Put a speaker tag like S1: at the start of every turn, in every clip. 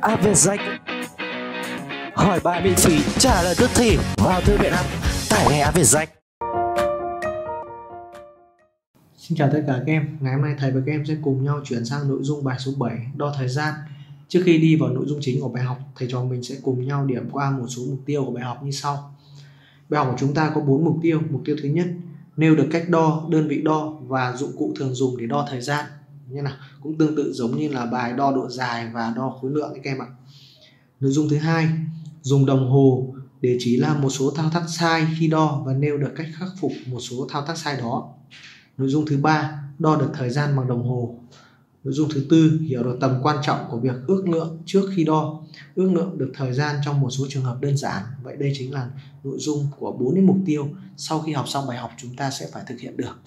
S1: app Việt Danh Hỏi bài miễn phí, trả lời tức thì Vào thư viện app, tải ngay app Việt Danh
S2: Xin chào tất cả các em, ngày hôm nay thầy và các em sẽ cùng nhau chuyển sang nội dung bài số 7 đo thời gian. Trước khi đi vào nội dung chính của bài học, thầy trò mình sẽ cùng nhau điểm qua một số mục tiêu của bài học như sau. Bài học của chúng ta có 4 mục tiêu. Mục tiêu thứ nhất, nêu được cách đo, đơn vị đo và dụng cụ thường dùng để đo thời gian. Như nào? Cũng tương tự giống như là bài đo độ dài và đo khối lượng các em ạ. Nội dung thứ hai, dùng đồng hồ để chỉ ra một số thao tác sai khi đo và nêu được cách khắc phục một số thao tác sai đó. Nội dung thứ ba, đo được thời gian bằng đồng hồ. Nội dung thứ tư, hiểu được tầm quan trọng của việc ước lượng trước khi đo. Ước lượng được thời gian trong một số trường hợp đơn giản. Vậy đây chính là nội dung của bốn cái mục tiêu sau khi học xong bài học chúng ta sẽ phải thực hiện được.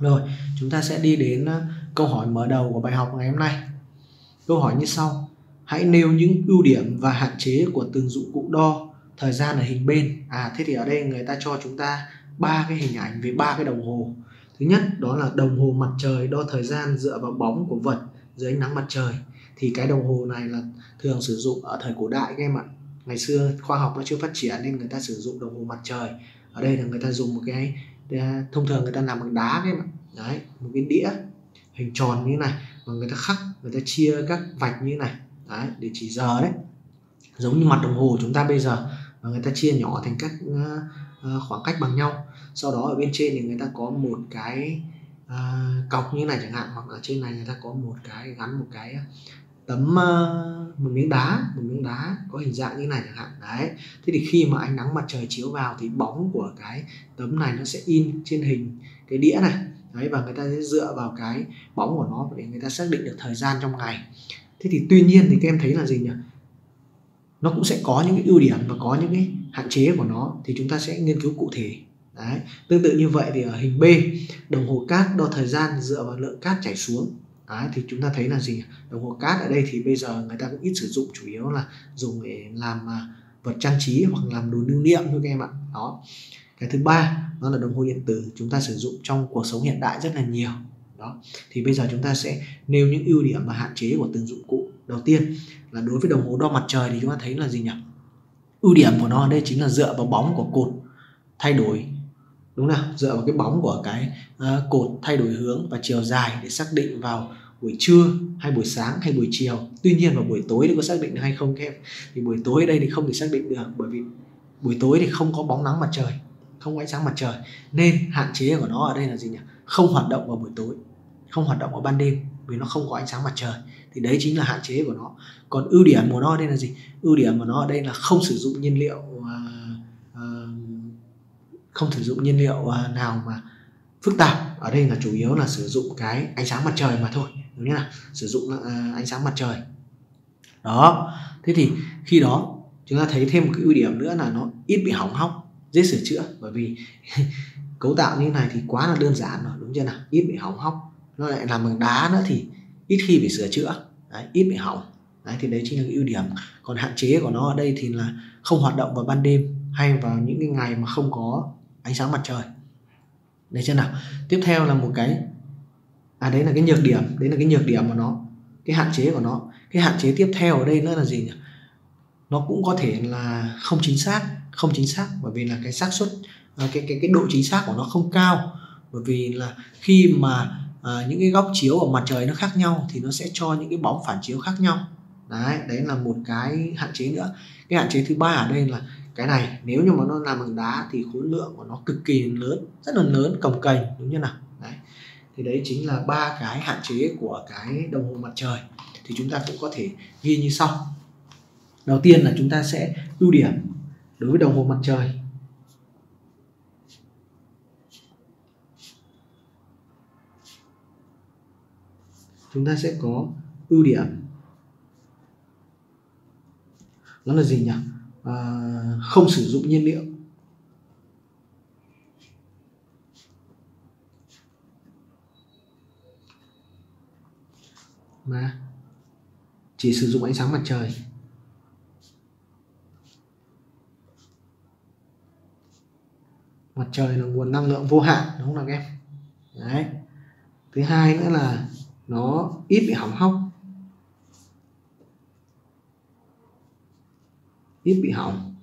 S2: Rồi, chúng ta sẽ đi đến câu hỏi mở đầu của bài học ngày hôm nay. Câu hỏi như sau: Hãy nêu những ưu điểm và hạn chế của từng dụng cụ đo thời gian ở hình bên. À thế thì ở đây người ta cho chúng ta ba cái hình ảnh về ba cái đồng hồ. Thứ nhất, đó là đồng hồ mặt trời đo thời gian dựa vào bóng của vật dưới ánh nắng mặt trời. Thì cái đồng hồ này là thường sử dụng ở thời cổ đại các em ạ. Ngày xưa khoa học nó chưa phát triển nên người ta sử dụng đồng hồ mặt trời. Ở đây là người ta dùng một cái à, thông thường người ta làm bằng đá các em ạ. Đấy, một cái đĩa hình tròn như này và người ta khắc người ta chia các vạch như này. Đấy để chỉ giờ đấy. Giống như mặt đồng hồ chúng ta bây giờ và người ta chia nhỏ thành các uh, khoảng cách bằng nhau. Sau đó ở bên trên thì người ta có một cái uh, cọc như này chẳng hạn hoặc ở trên này người ta có một cái gắn một cái tấm uh, một miếng đá một miếng đá có hình dạng như này chẳng hạn. Đấy thế thì khi mà ánh nắng mặt trời chiếu vào thì bóng của cái tấm này nó sẽ in trên hình cái đĩa này đấy và người ta sẽ dựa vào cái bóng của nó để người ta xác định được thời gian trong ngày. Thế thì tuy nhiên thì các em thấy là gì nhỉ? Nó cũng sẽ có những cái ưu điểm và có những cái hạn chế của nó thì chúng ta sẽ nghiên cứu cụ thể. Đấy. Tương tự như vậy thì ở hình B đồng hồ cát đo thời gian dựa vào lượng cát chảy xuống. Đấy, thì chúng ta thấy là gì đồng hồ cát ở đây thì bây giờ người ta cũng ít sử dụng chủ yếu là dùng để làm à, vật trang trí hoặc làm đồ lưu niệm thôi các em ạ. Đó. Cái thứ ba đó là đồng hồ điện tử chúng ta sử dụng trong cuộc sống hiện đại rất là nhiều. Đó. Thì bây giờ chúng ta sẽ nêu những ưu điểm và hạn chế của từng dụng cụ. Đầu tiên là đối với đồng hồ đo mặt trời thì chúng ta thấy là gì nhỉ? Ưu điểm của nó ở đây chính là dựa vào bóng của cột thay đổi. Đúng nào? Dựa vào cái bóng của cái uh, cột thay đổi hướng và chiều dài để xác định vào buổi trưa hay buổi sáng hay buổi chiều. Tuy nhiên vào buổi tối thì có xác định được hay không các em? Thì buổi tối ở đây thì không thể xác định được bởi vì buổi tối thì không có bóng nắng mặt trời không có ánh sáng mặt trời. Nên hạn chế của nó ở đây là gì nhỉ? Không hoạt động vào buổi tối không hoạt động vào ban đêm vì nó không có ánh sáng mặt trời. Thì đấy chính là hạn chế của nó. Còn ưu điểm của nó ở đây là gì? Ưu điểm của nó ở đây là không sử dụng nhiên liệu uh, uh, không sử dụng nhiên liệu uh, nào mà phức tạp. Ở đây là chủ yếu là sử dụng cái ánh sáng mặt trời mà thôi đúng không sử dụng uh, ánh sáng mặt trời. Đó. Thế thì khi đó chúng ta thấy thêm một cái ưu điểm nữa là nó ít bị hỏng hóc dễ sửa chữa bởi vì cấu tạo như này thì quá là đơn giản rồi đúng chưa nào? Ít bị hỏng hóc. Nó lại làm bằng đá nữa thì ít khi bị sửa chữa. Đấy, ít bị hỏng. Đấy, thì đấy chính là cái ưu điểm. Còn hạn chế của nó ở đây thì là không hoạt động vào ban đêm hay vào những cái ngày mà không có ánh sáng mặt trời. Đấy chưa nào? Tiếp theo là một cái à đấy là cái nhược điểm đấy là cái nhược điểm của nó cái hạn chế của nó. Cái hạn chế tiếp theo ở đây nữa là gì nhỉ? Nó cũng có thể là không chính xác không chính xác bởi vì là cái xác suất à, cái cái cái độ chính xác của nó không cao. Bởi vì là khi mà à, những cái góc chiếu ở mặt trời nó khác nhau thì nó sẽ cho những cái bóng phản chiếu khác nhau. Đấy đấy là một cái hạn chế nữa. Cái hạn chế thứ ba ở đây là cái này nếu như mà nó làm bằng đá thì khối lượng của nó cực kỳ lớn rất là lớn cồng kềnh đúng như nào? Đấy thì đấy chính là ba cái hạn chế của cái đồng hồ mặt trời. Thì chúng ta cũng có thể ghi như sau. Đầu tiên là chúng ta sẽ ưu điểm đối với đồng hồ mặt trời. Chúng ta sẽ có ưu điểm. Nó là gì nhỉ? À, không sử dụng nhiên liệu. Mà chỉ sử dụng ánh sáng mặt trời. Mặt trời là nguồn năng lượng vô hạn, đúng không nào các em? Đấy. Thứ hai nữa là nó ít bị hỏng hóc. Ít bị hỏng.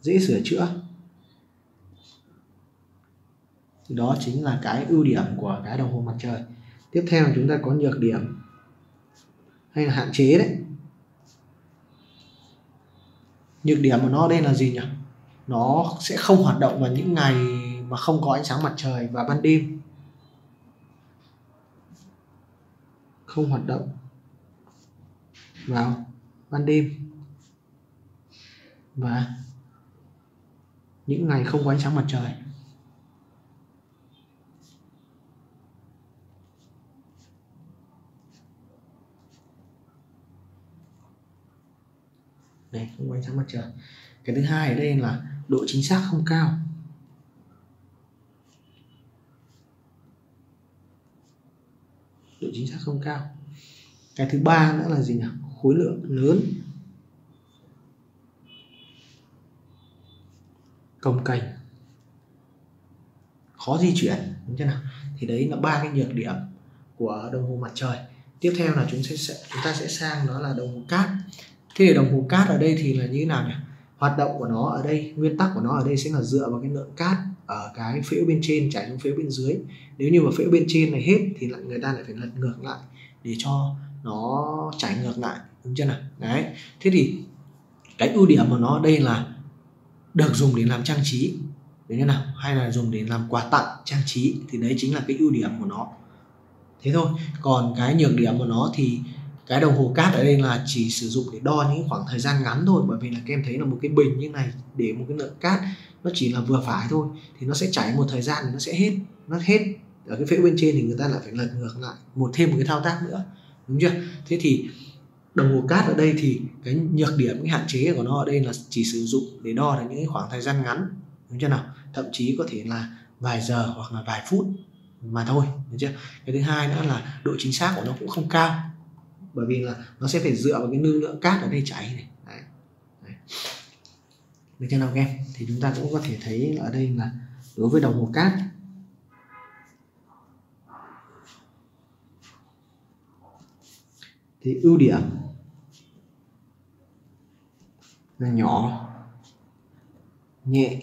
S2: Dễ sửa chữa. Đó chính là cái ưu điểm của cái đồng hồ mặt trời. Tiếp theo chúng ta có nhược điểm hay là hạn chế đấy. Nhược điểm của nó đây là gì nhỉ? Nó sẽ không hoạt động vào những ngày mà không có ánh sáng mặt trời và ban đêm. Không hoạt động vào ban đêm. Và những ngày không có ánh sáng mặt trời. Này, không có ánh sáng mặt trời. Cái thứ hai ở đây là độ chính xác không cao. Độ chính xác không cao. Cái thứ ba nữa là gì nhỉ? Khối lượng lớn. Cồng cành, khó di chuyển đúng chưa nào? Thì đấy là ba cái nhược điểm của đồng hồ mặt trời. Tiếp theo là chúng sẽ chúng ta sẽ sang đó là đồng hồ cát. Thế thì đồng hồ cát ở đây thì là như thế nào nhỉ? Hoạt động của nó ở đây, nguyên tắc của nó ở đây sẽ là dựa vào cái lượng cát ở cái phễu bên trên chảy xuống phễu bên dưới. Nếu như mà phễu bên trên này hết thì lại người ta lại phải lật ngược lại để cho nó chảy ngược lại, đúng chưa nào? Đấy. Thế thì cái ưu điểm của nó đây là được dùng để làm trang trí, đúng chưa nào? Hay là dùng để làm quà tặng, trang trí, thì đấy chính là cái ưu điểm của nó. Thế thôi. Còn cái nhược điểm của nó thì cái đồng hồ cát ở đây là chỉ sử dụng để đo những khoảng thời gian ngắn thôi, bởi vì là các em thấy là một cái bình như này để một cái lượng cát nó chỉ là vừa phải thôi, thì nó sẽ chảy một thời gian thì nó sẽ hết, nó hết ở cái phễu bên trên thì người ta lại phải lật ngược lại một thêm một cái thao tác nữa, đúng chưa? Thế thì đồng hồ cát ở đây thì cái nhược điểm, cái hạn chế của nó ở đây là chỉ sử dụng để đo được những khoảng thời gian ngắn, đúng chưa nào? Thậm chí có thể là vài giờ hoặc là vài phút mà thôi đúng chưa? Cái thứ hai nữa là độ chính xác của nó cũng không cao bởi vì là nó sẽ phải dựa vào cái lưu lượng cát ở đây chảy này đấy. Đấy. được chưa nào các em thì chúng ta cũng có thể thấy ở đây là đối với đồng hồ cát thì ưu điểm là nhỏ, nhẹ,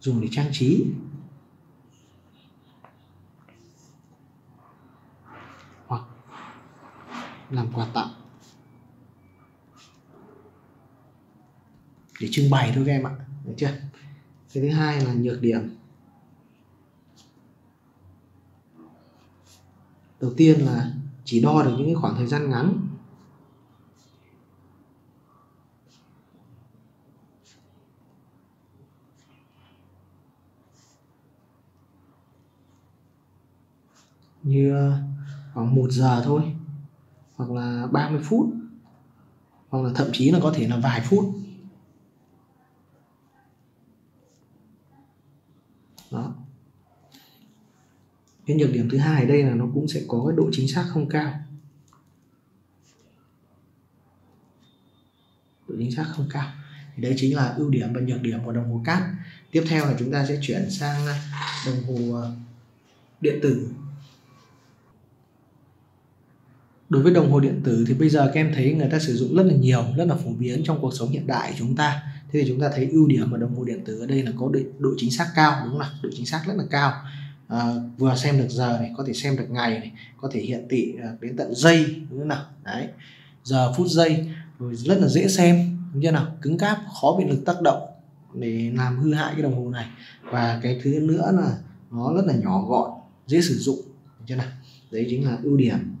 S2: dùng để trang trí làm quà tặng. Để trưng bày thôi các em ạ. Được chưa? Cái thứ hai là nhược điểm. Đầu tiên là chỉ đo được những cái khoảng thời gian ngắn. Như khoảng 1 giờ thôi hoặc là 30 phút, hoặc là thậm chí là có thể là vài phút. Đó. Cái nhược điểm thứ hai ở đây là nó cũng sẽ có cái độ chính xác không cao. Độ chính xác không cao. Thì đấy chính là ưu điểm và nhược điểm của đồng hồ cát. Tiếp theo là chúng ta sẽ chuyển sang à, đồng hồ à, điện tử đối với đồng hồ điện tử thì bây giờ các em thấy người ta sử dụng rất là nhiều rất là phổ biến trong cuộc sống hiện đại của chúng ta. Thế thì chúng ta thấy ưu điểm của đồng hồ điện tử ở đây là có độ, độ chính xác cao đúng không ạ? độ chính xác rất là cao. À, vừa xem được giờ này có thể xem được ngày này có thể hiện thị à, đến tận giây đúng không nào? Đấy. Giờ phút giây rồi rất là dễ xem đúng chưa nào? Cứng cáp khó bị lực tác động để làm hư hại cái đồng hồ này. Và cái thứ nữa là nó rất là nhỏ gọn dễ sử dụng đúng chưa nào? Đấy chính là ưu điểm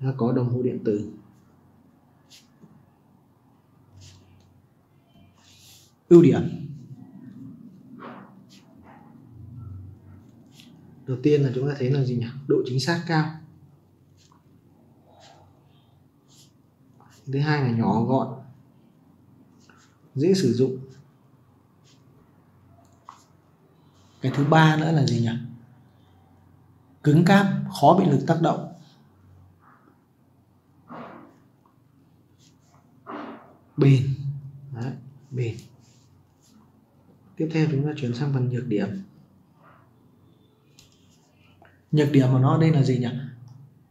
S2: nó có đồng hồ điện tử. Ưu điểm. Đầu tiên là chúng ta thấy là gì nhỉ? Độ chính xác cao. Thứ hai là nhỏ gọn. Dễ sử dụng. Cái thứ ba nữa là gì nhỉ? Cứng cáp, khó bị lực tác động. Bền. Đấy, bền. Tiếp theo chúng ta chuyển sang phần nhược điểm. Nhược điểm của nó đây là gì nhỉ?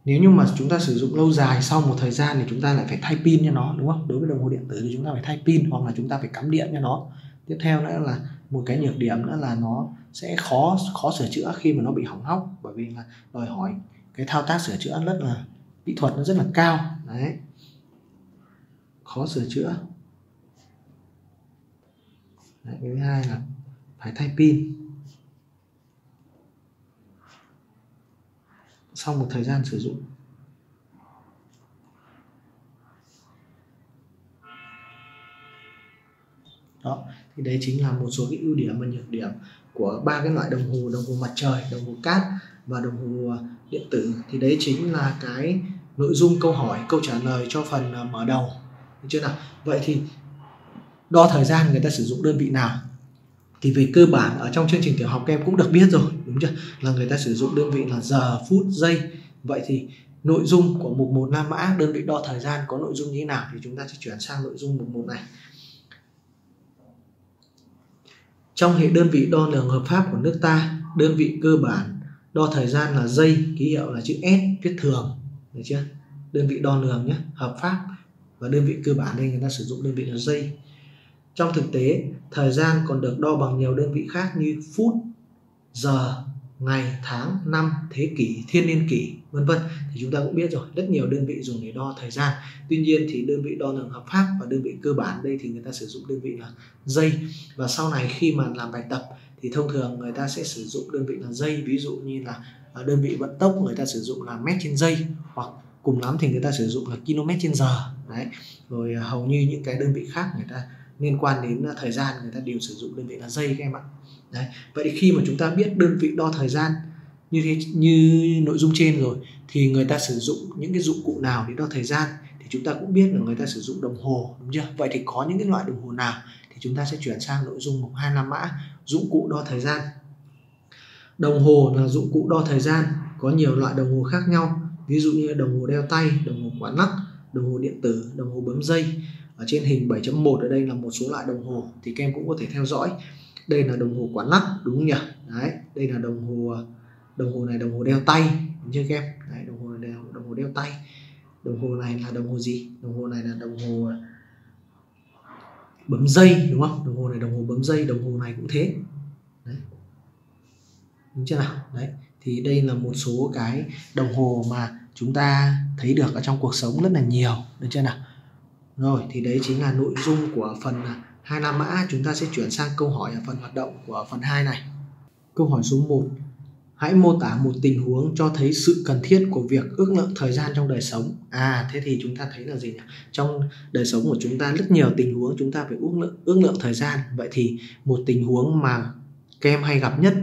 S2: Nếu như mà chúng ta sử dụng lâu dài sau một thời gian thì chúng ta lại phải thay pin cho nó đúng không? Đối với đồng hồ điện tử thì chúng ta phải thay pin hoặc là chúng ta phải cắm điện cho nó. Tiếp theo nữa là một cái nhược điểm nữa là nó sẽ khó khó sửa chữa khi mà nó bị hỏng hóc. Bởi vì là đòi hỏi cái thao tác sửa chữa rất là kỹ thuật nó rất là cao. Đấy khó sửa chữa. Đấy, cái thứ hai là phải thay pin. Sau một thời gian sử dụng đó thì đấy chính là một số cái ưu điểm và nhược điểm của ba cái loại đồng hồ đồng hồ mặt trời đồng hồ cát và đồng hồ à, điện tử. Thì đấy chính là cái nội dung câu hỏi câu trả lời cho phần à, mở đầu được chưa nào? Vậy thì đo thời gian người ta sử dụng đơn vị nào thì về cơ bản ở trong chương trình tiểu học các em cũng được biết rồi, đúng chưa? Là người ta sử dụng đơn vị là giờ, phút, giây. Vậy thì nội dung của mục một La Mã, đơn vị đo thời gian có nội dung như thế nào thì chúng ta sẽ chuyển sang nội dung mục một này. Trong hệ đơn vị đo lường hợp pháp của nước ta, đơn vị cơ bản đo thời gian là giây, ký hiệu là chữ S, viết thường. Được chưa? Đơn vị đo lường nhé, hợp pháp và đơn vị cơ bản đây người ta sử dụng đơn vị là giây trong thực tế, thời gian còn được đo bằng nhiều đơn vị khác như phút, giờ, ngày, tháng, năm, thế kỷ, thiên niên kỷ, vân vân. Thì chúng ta cũng biết rồi, rất nhiều đơn vị dùng để đo thời gian. Tuy nhiên thì đơn vị đo lường hợp pháp và đơn vị cơ bản đây thì người ta sử dụng đơn vị là giây và sau này khi mà làm bài tập thì thông thường người ta sẽ sử dụng đơn vị là giây ví dụ như là à, đơn vị vận tốc người ta sử dụng là mét trên giây hoặc cùng lắm thì người ta sử dụng là km trên giờ đấy. Rồi à, hầu như những cái đơn vị khác người ta liên quan đến à, thời gian người ta đều sử dụng đơn vị là giây các em ạ. Đấy. Vậy thì khi mà chúng ta biết đơn vị đo thời gian như thế, như nội dung trên rồi, thì người ta sử dụng những cái dụng cụ nào để đo thời gian thì chúng ta cũng biết là người ta sử dụng đồng hồ, đúng chưa? Vậy thì có những cái loại đồng hồ nào thì chúng ta sẽ chuyển sang nội dung mục 25 mã, dụng cụ đo thời gian. Đồng hồ là dụng cụ đo thời gian, có nhiều loại đồng hồ khác nhau. Ví dụ như đồng hồ đeo tay, đồng hồ quả lắc đồng hồ điện tử đồng hồ bấm dây ở trên hình 7.1 ở đây là một số loại đồng hồ thì các em cũng có thể theo dõi đây là đồng hồ quả lắc đúng không nhỉ đấy đây là đồng hồ đồng hồ này đồng hồ đeo tay đúng chưa các em đấy, đồng hồ đeo đồng hồ đeo tay đồng hồ này là đồng hồ gì đồng hồ này là đồng hồ bấm dây đúng không đồng hồ này đồng hồ bấm dây đồng hồ này cũng thế đấy. đúng chưa nào đấy thì đây là một số cái đồng hồ mà chúng ta thấy được ở trong cuộc sống rất là nhiều, được chưa nào? Rồi, thì đấy chính là nội dung của phần à, 25 mã. Chúng ta sẽ chuyển sang câu hỏi ở phần hoạt động của phần 2 này. Câu hỏi số 1 hãy mô tả một tình huống cho thấy sự cần thiết của việc ước lượng thời gian trong đời sống. À thế thì chúng ta thấy là gì nhỉ? Trong đời sống của chúng ta, rất nhiều tình huống chúng ta phải ước lượng ước lượng thời gian. Vậy thì một tình huống mà các em hay gặp nhất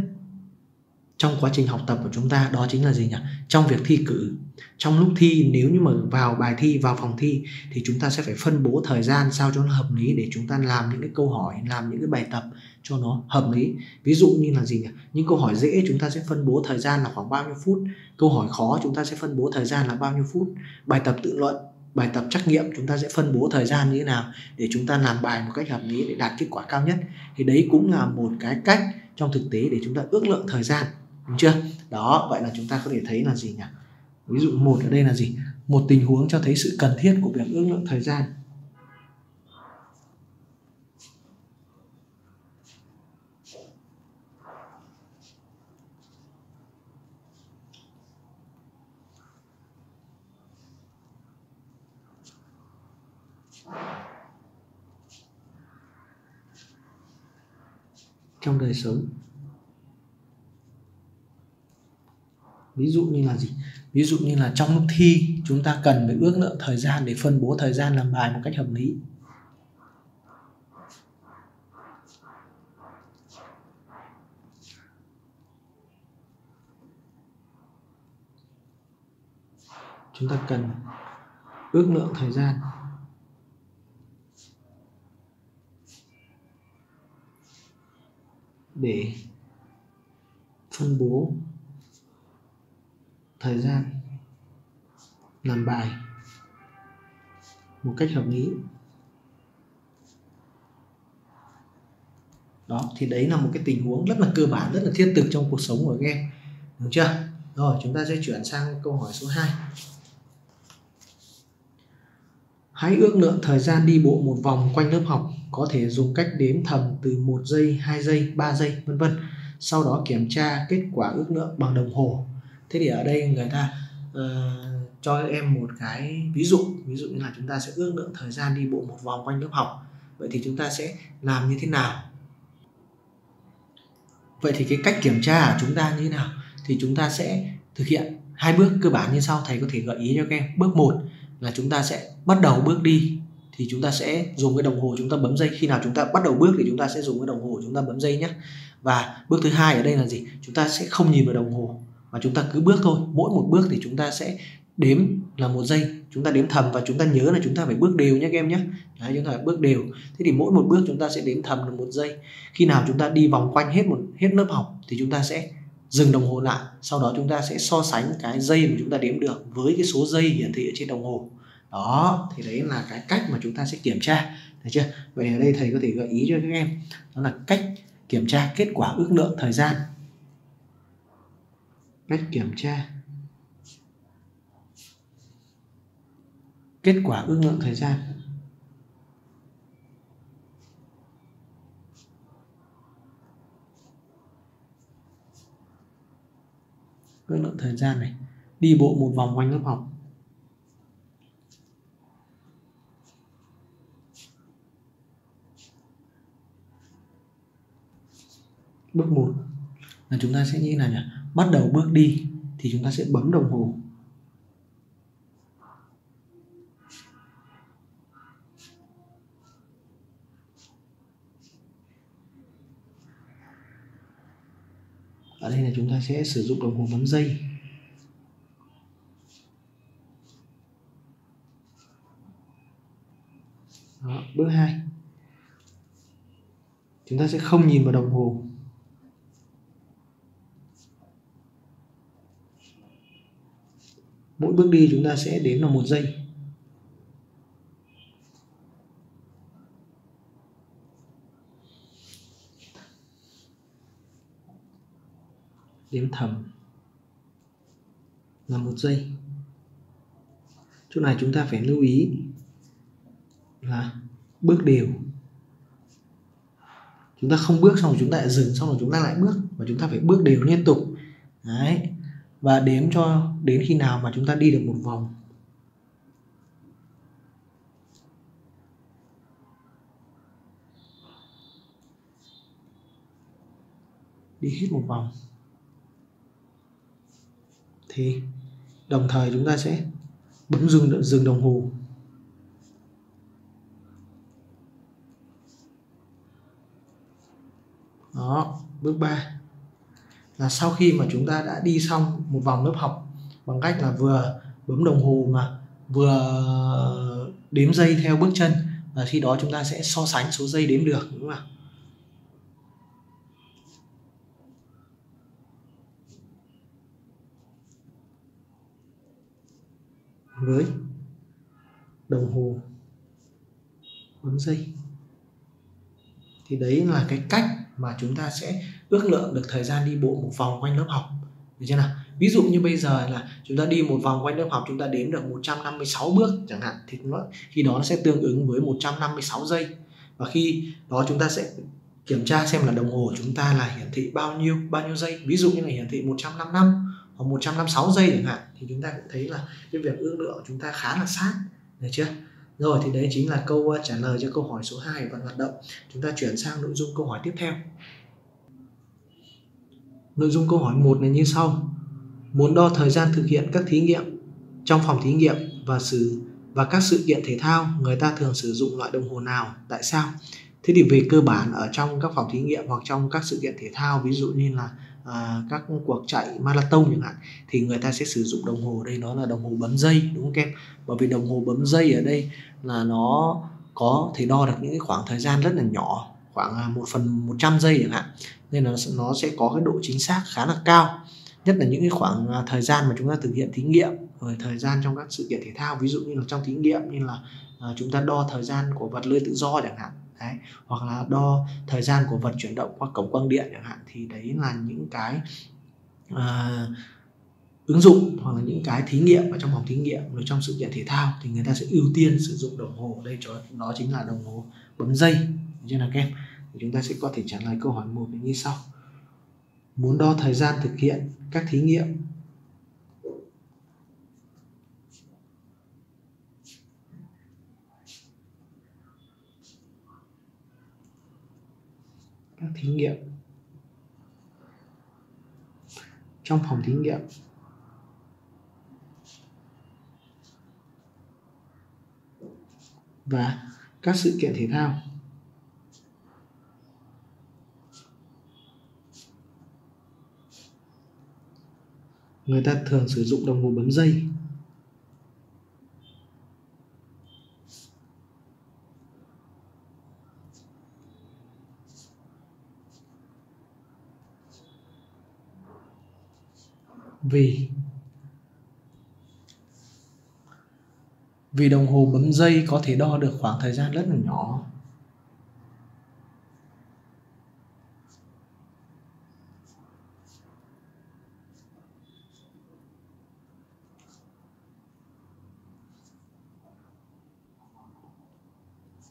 S2: trong quá trình học tập của chúng ta, đó chính là gì nhỉ? Trong việc thi cử. Trong lúc thi, nếu như mà vào bài thi, vào phòng thi, thì chúng ta sẽ phải phân bố thời gian sao cho nó hợp lý để chúng ta làm những cái câu hỏi, làm những cái bài tập cho nó hợp lý. Ví dụ như là gì nhỉ? Những câu hỏi dễ chúng ta sẽ phân bố thời gian là khoảng bao nhiêu phút? Câu hỏi khó chúng ta sẽ phân bố thời gian là bao nhiêu phút? Bài tập tự luận, bài tập trắc nghiệm chúng ta sẽ phân bố thời gian như thế nào để chúng ta làm bài một cách hợp lý để đạt kết quả cao nhất? Thì đấy cũng là một cái cách trong thực tế để chúng ta ước lượng thời gian đúng chưa? Đó, vậy là chúng ta có thể thấy là gì nhỉ? Ví dụ một ở đây là gì? Một tình huống cho thấy sự cần thiết của việc ước lượng thời gian. Trong đời sống ví dụ như là gì? Ví dụ như là trong lúc thi, chúng ta cần phải ước lượng thời gian để phân bố thời gian làm bài một cách hợp lý. Chúng ta cần ước lượng thời gian. Để phân bố thời gian làm bài một cách hợp lý đó thì đấy là một cái tình huống rất là cơ bản rất là thiết thực trong cuộc sống của các em đúng chưa rồi chúng ta sẽ chuyển sang câu hỏi số 2 Hãy ước lượng thời gian đi bộ một vòng quanh lớp học, có thể dùng cách đếm thầm từ 1 giây, 2 giây, 3 giây, vân vân. Sau đó kiểm tra kết quả ước lượng bằng đồng hồ. Thế thì ở đây người ta uh, cho em một cái ví dụ, ví dụ như là chúng ta sẽ ước lượng thời gian đi bộ một vòng quanh lớp học. Vậy thì chúng ta sẽ làm như thế nào? Vậy thì cái cách kiểm tra của chúng ta như thế nào? Thì chúng ta sẽ thực hiện hai bước cơ bản như sau thầy có thể gợi ý cho các em. Bước một là chúng ta sẽ bắt đầu bước đi thì chúng ta sẽ dùng cái đồng hồ chúng ta bấm dây khi nào chúng ta bắt đầu bước thì chúng ta sẽ dùng cái đồng hồ chúng ta bấm dây nhé và bước thứ hai ở đây là gì chúng ta sẽ không nhìn vào đồng hồ và chúng ta cứ bước thôi mỗi một bước thì chúng ta sẽ đếm là một giây chúng ta đếm thầm và chúng ta nhớ là chúng ta phải bước đều nhé các em nhé Đấy, chúng ta phải bước đều thế thì mỗi một bước chúng ta sẽ đếm thầm là một giây khi nào chúng ta đi vòng quanh hết một hết lớp học thì chúng ta sẽ dừng đồng hồ lại sau đó chúng ta sẽ so sánh cái giây mà chúng ta đếm được với cái số giây hiển thị ở trên đồng hồ đó thì đấy là cái cách mà chúng ta sẽ kiểm tra được chưa vậy ở đây thầy có thể gợi ý cho các em đó là cách kiểm tra kết quả ước lượng thời gian cách kiểm tra. Kết quả ước lượng thời gian. Ước lượng thời gian này. Đi bộ một vòng quanh lớp học. Bước 1 là chúng ta sẽ như thế nào nhỉ bắt đầu bước đi thì chúng ta sẽ bấm đồng hồ. Ở đây là chúng ta sẽ sử dụng đồng hồ bấm dây Đó, bước 2 chúng ta sẽ không nhìn vào đồng hồ. Mỗi bước đi chúng ta sẽ đếm là một giây. Đếm thầm. Là một giây. Chỗ này chúng ta phải lưu ý là bước đều. Chúng ta không bước xong rồi chúng ta lại dừng, xong rồi chúng ta lại bước. Và chúng ta phải bước đều liên tục. Đấy và đếm cho, đến khi nào mà chúng ta đi được một vòng? Đi hết một vòng. Thì đồng thời chúng ta sẽ bấm dừng dừng đồng hồ. Đó, bước 3 là sau khi mà chúng ta đã đi xong một vòng lớp học bằng cách là vừa bấm đồng hồ mà vừa đếm giây theo bước chân, và khi đó chúng ta sẽ so sánh số giây đếm được, đúng không ạ? Với đồng hồ bấm giây thì đấy là cái cách mà chúng ta sẽ ước lượng được thời gian đi bộ một vòng quanh lớp học. Được chưa nào? Ví dụ như bây giờ là chúng ta đi một vòng quanh lớp học, chúng ta đếm được 156 bước chẳng hạn, thì nó, khi đó nó sẽ tương ứng với 156 giây. Và khi đó chúng ta sẽ kiểm tra xem là đồng hồ chúng ta là hiển thị bao nhiêu bao nhiêu giây. Ví dụ như là hiển thị 155 hoặc 156 giây chẳng hạn, thì chúng ta cũng thấy là cái việc ước lượng chúng ta khá là sát. Được chưa? Rồi thì đấy chính là câu uh, trả lời cho câu hỏi số 2 phần hoạt động. Chúng ta chuyển sang nội dung câu hỏi tiếp theo. Nội dung câu hỏi 1 là như sau. Muốn đo thời gian thực hiện các thí nghiệm trong phòng thí nghiệm và sự và các sự kiện thể thao, người ta thường sử dụng loại đồng hồ nào? Tại sao? Thế thì về cơ bản ở trong các phòng thí nghiệm hoặc trong các sự kiện thể thao ví dụ như là à, các cuộc chạy marathon chẳng hạn thì người ta sẽ sử dụng đồng hồ đây nó là đồng hồ bấm dây đúng không em? Bởi vì đồng hồ bấm dây ở đây là nó có thể đo được những cái khoảng thời gian rất là nhỏ khoảng à, một phần 100 giây chẳng hạn. Nên là nó sẽ có cái độ chính xác khá là cao. Nhất là những cái khoảng à, thời gian mà chúng ta thực hiện thí nghiệm rồi thời gian trong các sự kiện thể thao ví dụ như là trong thí nghiệm như là à, chúng ta đo thời gian của vật lơi tự do chẳng hạn đấy hoặc là đo thời gian của vật chuyển động qua cổng quang điện chẳng hạn thì đấy là những cái uh, ứng dụng hoặc là những cái thí nghiệm ở trong phòng thí nghiệm rồi trong sự kiện thể thao thì người ta sẽ ưu tiên sử dụng đồng hồ. Đây cho đó chính là đồng hồ bấm dây như là kem. Thì chúng ta sẽ có thể trả lời câu hỏi một như sau. Muốn đo thời gian thực hiện các thí nghiệm các thí nghiệm. Trong phòng thí nghiệm, và các sự kiện thể thao. Người ta thường sử dụng đồng hồ bấm dây. Vì. Vì đồng hồ bấm dây có thể đo được khoảng thời gian rất là nhỏ.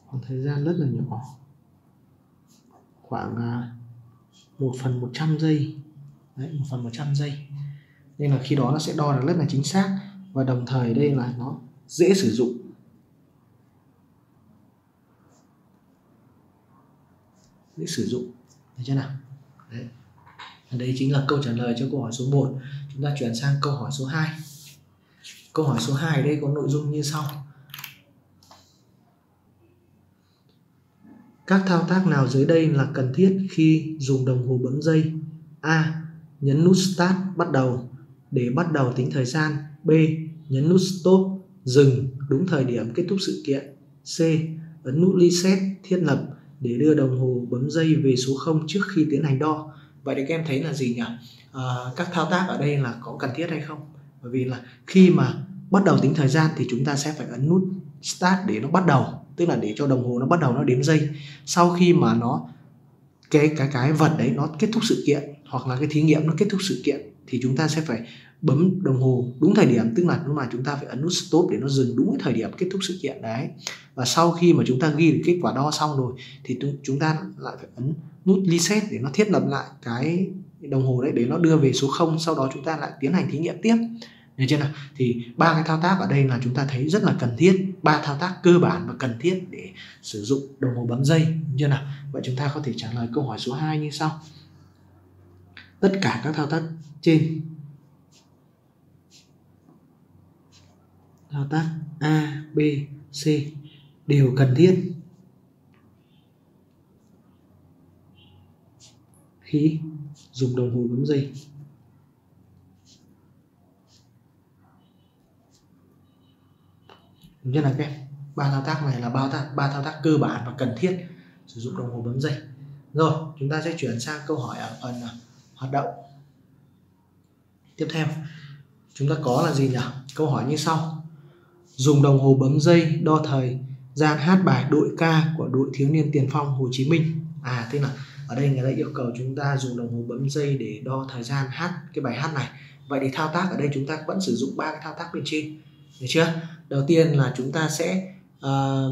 S2: Khoảng thời gian rất là nhỏ. Khoảng à, một phần một trăm giây. Đấy, một phần một trăm giây nên là khi đó nó sẽ đo được rất là chính xác và đồng thời đây là nó dễ sử dụng. Dễ sử dụng. Được chưa nào? Đấy. Đây chính là câu trả lời cho câu hỏi số 1 chúng ta chuyển sang câu hỏi số 2 câu hỏi số 2 đây có nội dung như sau. Các thao tác nào dưới đây là cần thiết khi dùng đồng hồ bấm dây? A. Nhấn nút start bắt đầu để bắt đầu tính thời gian b nhấn nút stop dừng đúng thời điểm kết thúc sự kiện. C ấn nút reset thiết lập để đưa đồng hồ bấm dây về số 0 trước khi tiến hành đo. Vậy thì các em thấy là gì nhỉ? À, các thao tác ở đây là có cần thiết hay không? Bởi vì là khi mà bắt đầu tính thời gian thì chúng ta sẽ phải ấn nút start để nó bắt đầu tức là để cho đồng hồ nó bắt đầu nó đếm giây sau khi mà nó cái cái cái vật đấy nó kết thúc sự kiện hoặc là cái thí nghiệm nó kết thúc sự kiện thì chúng ta sẽ phải bấm đồng hồ đúng thời điểm, tức là lúc mà chúng ta phải ấn nút stop để nó dừng đúng cái thời điểm kết thúc sự kiện đấy. Và sau khi mà chúng ta ghi được kết quả đo xong rồi, thì chúng ta lại phải ấn nút reset để nó thiết lập lại cái đồng hồ đấy, để nó đưa về số 0 sau đó chúng ta lại tiến hành thí nghiệm tiếp. Được chưa nào? Thì ba cái thao tác ở đây là chúng ta thấy rất là cần thiết, ba thao tác cơ bản và cần thiết để sử dụng đồng hồ bấm dây. Được chưa nào? Vậy chúng ta có thể trả lời câu hỏi số 2 như sau. Tất cả các thao tác trên thao tác A, B, C đều cần thiết khi dùng đồng hồ bấm dây. Nhất là các ba thao tác này là ba thao, ba thao tác cơ bản và cần thiết sử dụng đồng hồ bấm dây. Rồi, chúng ta sẽ chuyển sang câu hỏi ở phần à, hoạt động. Tiếp theo, chúng ta có là gì nhỉ? Câu hỏi như sau dùng đồng hồ bấm dây đo thời gian hát bài đội ca của đội thiếu niên tiền phong Hồ Chí Minh. À tức là ở đây người ta yêu cầu chúng ta dùng đồng hồ bấm dây để đo thời gian hát cái bài hát này. Vậy thì thao tác ở đây chúng ta vẫn sử dụng ba cái thao tác bên trên. Được chưa? Đầu tiên là chúng ta sẽ uh,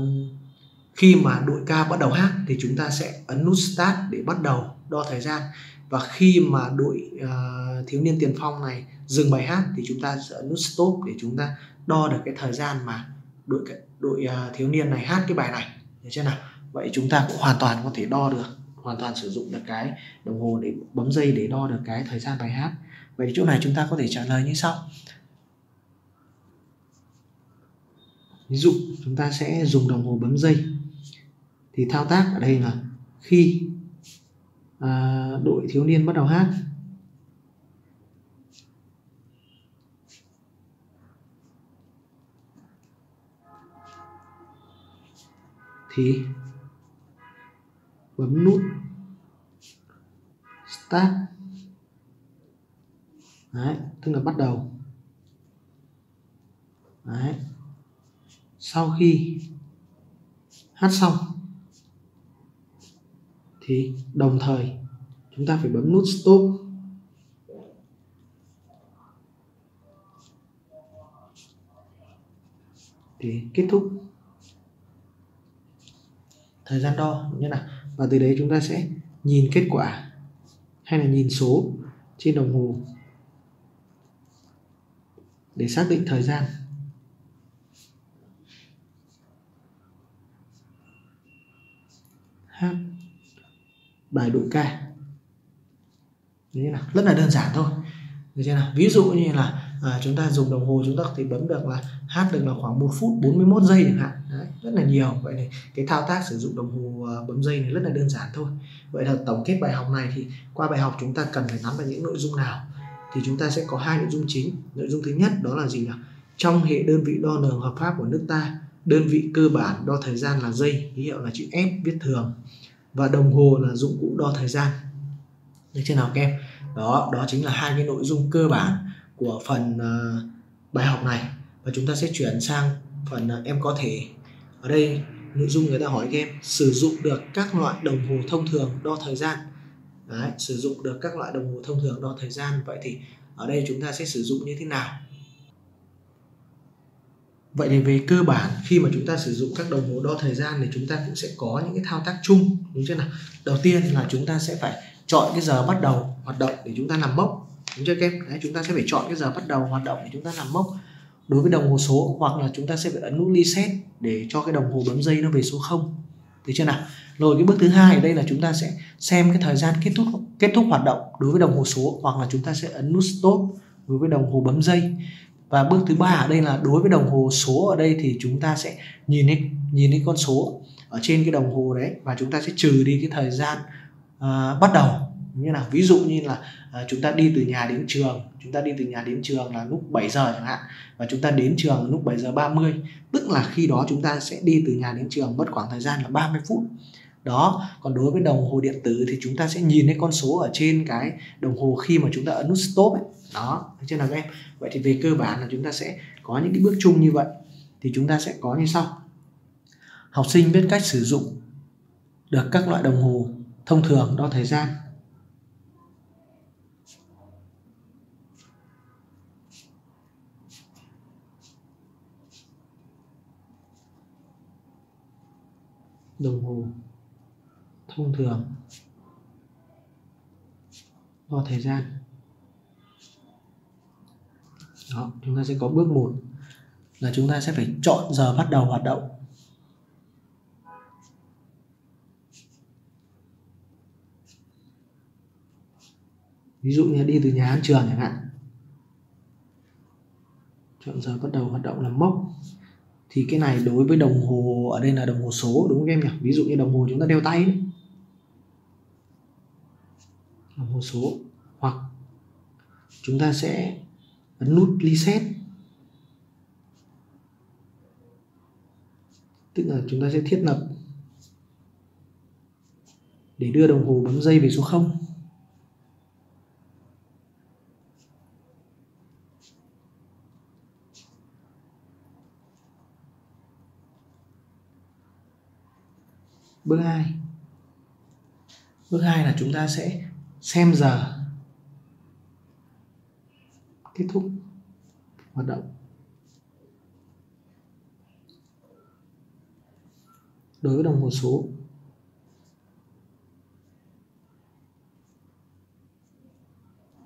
S2: khi mà đội ca bắt đầu hát thì chúng ta sẽ ấn nút start để bắt đầu đo thời gian và khi mà đội uh, thiếu niên tiền phong này dừng bài hát thì chúng ta sẽ nút stop để chúng ta đo được cái thời gian mà đội đội uh, thiếu niên này hát cái bài này. Được chưa nào? Vậy chúng ta cũng hoàn toàn có thể đo được hoàn toàn sử dụng được cái đồng hồ để bấm dây để đo được cái thời gian bài hát. Vậy thì chỗ này chúng ta có thể trả lời như sau. Ví dụ chúng ta sẽ dùng đồng hồ bấm dây. Thì thao tác ở đây là khi à, đội thiếu niên bắt đầu hát. Thì bấm nút. Start. Đấy tức là bắt đầu. Đấy. Sau khi hát xong thì đồng thời, chúng ta phải bấm nút stop. Để kết thúc. Thời gian đo, như nào? Và từ đấy chúng ta sẽ nhìn kết quả hay là nhìn số trên đồng hồ để xác định thời gian. Ha bài độ k như nào? Rất là đơn giản thôi. Được chưa nào? Ví dụ như là à, chúng ta dùng đồng hồ chúng ta có thể bấm được là hát được là khoảng 1 phút 41 giây chẳng hạn. Đấy, rất là nhiều. Vậy này cái thao tác sử dụng đồng hồ à, bấm giây này rất là đơn giản thôi. Vậy là tổng kết bài học này thì qua bài học chúng ta cần phải nắm được những nội dung nào thì chúng ta sẽ có hai nội dung chính. Nội dung thứ nhất đó là gì nhỉ? Trong hệ đơn vị đo lường hợp pháp của nước ta đơn vị cơ bản đo thời gian là giây ký hiệu là chữ F viết thường và đồng hồ là dụng cụ đo thời gian. Được chưa nào các em? Đó đó chính là hai cái nội dung cơ bản của phần uh, bài học này. Và chúng ta sẽ chuyển sang phần uh, em có thể ở đây nội dung người ta hỏi các em sử dụng được các loại đồng hồ thông thường đo thời gian? Đấy, sử dụng được các loại đồng hồ thông thường đo thời gian. Vậy thì ở đây chúng ta sẽ sử dụng như thế nào? Vậy thì về cơ bản, khi mà chúng ta sử dụng các đồng hồ đo thời gian thì chúng ta cũng sẽ có những cái thao tác chung, đúng chưa nào? Đầu tiên là chúng ta sẽ phải chọn cái giờ bắt đầu hoạt động để chúng ta làm mốc, đúng chưa các em? Đấy, chúng ta sẽ phải chọn cái giờ bắt đầu hoạt động để chúng ta làm mốc. Đối với đồng hồ số hoặc là chúng ta sẽ phải ấn nút reset để cho cái đồng hồ bấm dây nó về số 0 được chưa nào? Rồi cái bước thứ hai ở đây là chúng ta sẽ xem cái thời gian kết thúc kết thúc hoạt động đối với đồng hồ số hoặc là chúng ta sẽ ấn nút stop đối với đồng hồ bấm dây và bước thứ ba ở đây là đối với đồng hồ số ở đây thì chúng ta sẽ nhìn thấy nhìn thấy con số ở trên cái đồng hồ đấy và chúng ta sẽ trừ đi cái thời gian uh, bắt đầu. Như là ví dụ như là uh, chúng ta đi từ nhà đến trường chúng ta đi từ nhà đến trường là lúc 7 giờ chẳng hạn và chúng ta đến trường lúc 7 giờ 30 tức là khi đó chúng ta sẽ đi từ nhà đến trường mất khoảng thời gian là 30 phút. Đó còn đối với đồng hồ điện tử thì chúng ta sẽ nhìn thấy con số ở trên cái đồng hồ khi mà chúng ta ấn nút stop ấy đó chưa nào các em? Vậy thì về cơ bản là chúng ta sẽ có những cái bước chung như vậy. Thì chúng ta sẽ có như sau. Học sinh biết cách sử dụng được các loại đồng hồ thông thường, đo thời gian. Đồng hồ thông thường. Đo thời gian đó, chúng ta sẽ có bước 1 là chúng ta sẽ phải chọn giờ bắt đầu hoạt động. Ví dụ như đi từ nhà ăn trường chẳng hạn. Chọn giờ bắt đầu hoạt động là mốc. Thì cái này đối với đồng hồ, ở đây là đồng hồ số đúng không em nhỉ? Ví dụ như đồng hồ chúng ta đeo tay ấy. đồng hồ số. Hoặc chúng ta sẽ ấn nút reset. Tức là chúng ta sẽ thiết lập để đưa đồng hồ bấm dây về số 0 bước 2 bước 2 là chúng ta sẽ xem giờ kết thúc hoạt động. Đối với đồng hồ số,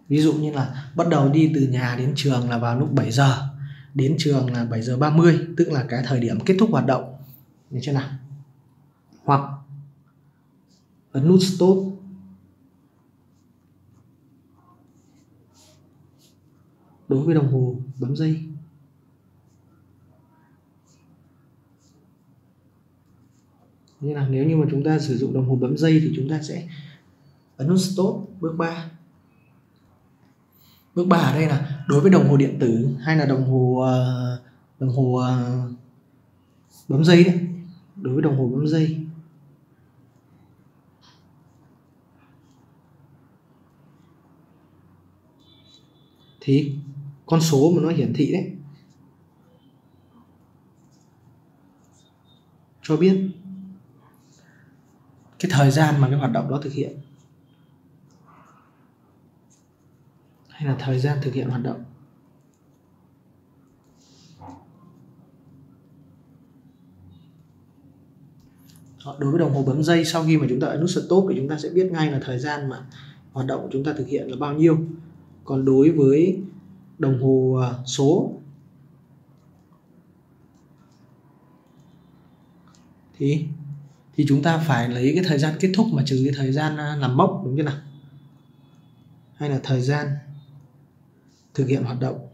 S2: ví dụ như là bắt đầu đi từ nhà đến trường là vào lúc 7 giờ, đến trường là 7 giờ 30 tức là cái thời điểm kết thúc hoạt động. Như thế nào? Hoặc ấn nút stop. Đối với đồng hồ bấm dây. Như là nếu như mà chúng ta sử dụng đồng hồ bấm dây thì chúng ta sẽ ấn nút stop bước 3 bước 3 ở đây là đối với đồng hồ điện tử hay là đồng hồ ờ, đồng hồ ờ, bấm dây đấy. Đối với đồng hồ bấm dây. Thì con số mà nó hiển thị đấy. Cho biết cái thời gian mà cái hoạt động đó thực hiện. Hay là thời gian thực hiện hoạt động. Đối với đồng hồ bấm giây sau khi mà chúng ta ấn nút stop thì chúng ta sẽ biết ngay là thời gian mà hoạt động của chúng ta thực hiện là bao nhiêu. Còn đối với đồng hồ à, số. Thì thì chúng ta phải lấy cái thời gian kết thúc mà trừ cái thời gian à, làm mốc, đúng chưa nào? Hay là thời gian thực hiện hoạt động?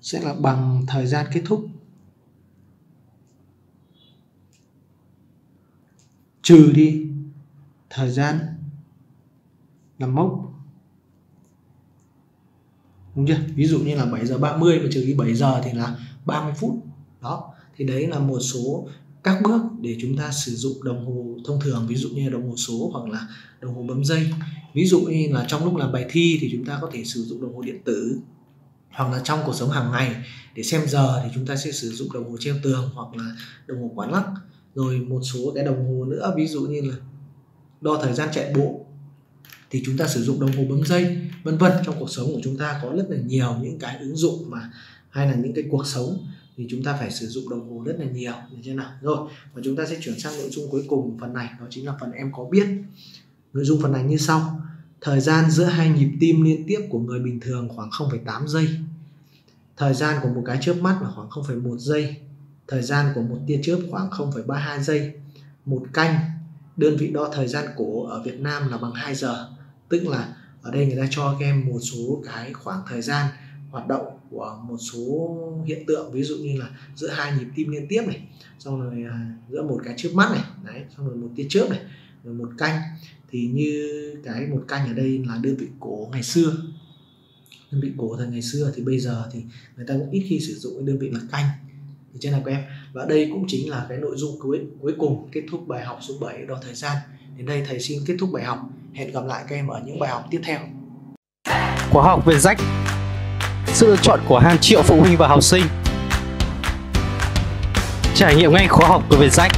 S2: Sẽ là bằng thời gian kết thúc. Trừ đi thời gian làm mốc. Đúng chưa? Ví dụ như là 7 giờ 30 mà trừ đi 7 giờ thì là 30 phút. Đó, thì đấy là một số các bước để chúng ta sử dụng đồng hồ thông thường. Ví dụ như là đồng hồ số hoặc là đồng hồ bấm dây. Ví dụ như là trong lúc làm bài thi thì chúng ta có thể sử dụng đồng hồ điện tử. Hoặc là trong cuộc sống hàng ngày, để xem giờ thì chúng ta sẽ sử dụng đồng hồ treo tường hoặc là đồng hồ quán lắc. Rồi một số cái đồng hồ nữa, ví dụ như là đo thời gian chạy bộ thì chúng ta sử dụng đồng hồ bấm dây vân vân. Trong cuộc sống của chúng ta có rất là nhiều những cái ứng dụng mà hay là những cái cuộc sống thì chúng ta phải sử dụng đồng hồ rất là nhiều như thế nào? Rồi và chúng ta sẽ chuyển sang nội dung cuối cùng phần này đó chính là phần em có biết. Nội dung phần này như sau. Thời gian giữa hai nhịp tim liên tiếp của người bình thường khoảng 0,8 giây. Thời gian của một cái chớp mắt là khoảng 0,1 giây. Thời gian của một tia chớp khoảng 0,32 giây. Một canh đơn vị đo thời gian cổ ở Việt Nam là bằng 2 giờ tức là ở đây người ta cho các em một số cái khoảng thời gian hoạt động của một số hiện tượng, ví dụ như là giữa hai nhịp tim liên tiếp này, xong rồi à, giữa một cái chớp mắt này, đấy, xong rồi một tia chớp này, rồi một canh. Thì như cái một canh ở đây là đơn vị cổ ngày xưa. Đơn vị cổ thời ngày xưa thì bây giờ thì người ta cũng ít khi sử dụng cái đơn vị là canh. Thì trên này của em, và đây cũng chính là cái nội dung cuối cuối cùng kết thúc bài học số 7 đo thời gian. Đến đây thầy xin kết thúc bài học hẹn gặp lại các em ở những bài học tiếp theo.
S1: Khóa học về rách. Sự lựa chọn của hàng triệu phụ huynh và học sinh. Trải nghiệm ngay khóa học của Việt Rách.